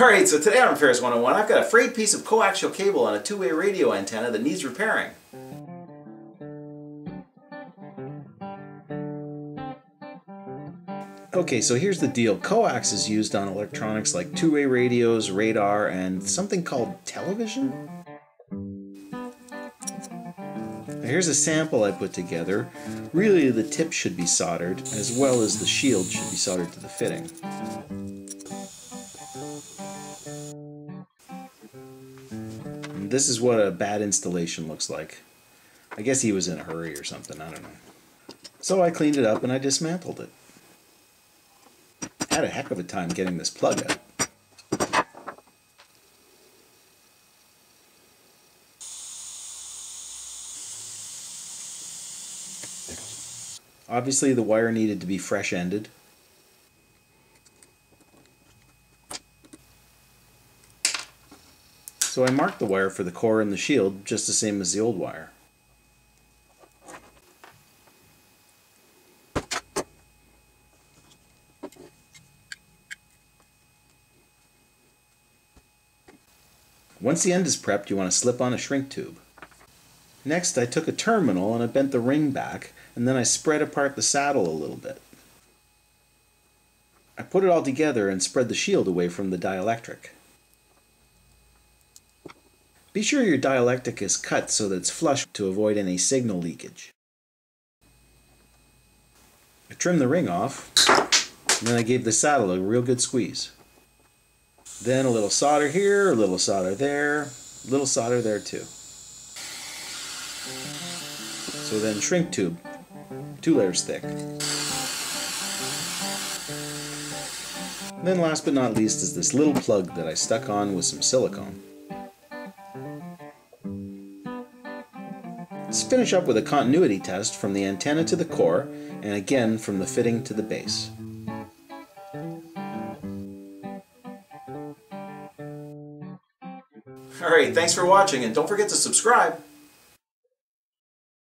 Alright, so today on Repairs 101, I've got a frayed piece of coaxial cable on a two-way radio antenna that needs repairing. Okay, so here's the deal. Coax is used on electronics like two-way radios, radar, and something called television? Here's a sample I put together. Really, the tip should be soldered, as well as the shield should be soldered to the fitting. This is what a bad installation looks like. I guess he was in a hurry or something, I don't know. So I cleaned it up and I dismantled it. Had a heck of a time getting this plug out. Obviously the wire needed to be fresh ended. So I marked the wire for the core and the shield just the same as the old wire. Once the end is prepped, you want to slip on a shrink tube. Next, I took a terminal and I bent the ring back, and then I spread apart the saddle a little bit. I put it all together and spread the shield away from the dielectric. Be sure your dielectric is cut so that it's flush to avoid any signal leakage. I trimmed the ring off, and then I gave the saddle a real good squeeze. Then a little solder here, a little solder there, a little solder there too. So then shrink tube, two layers thick. then last but not least is this little plug that I stuck on with some silicone. Let's finish up with a continuity test from the antenna to the core, and again from the fitting to the base. Alright, thanks for watching, and don't forget to subscribe!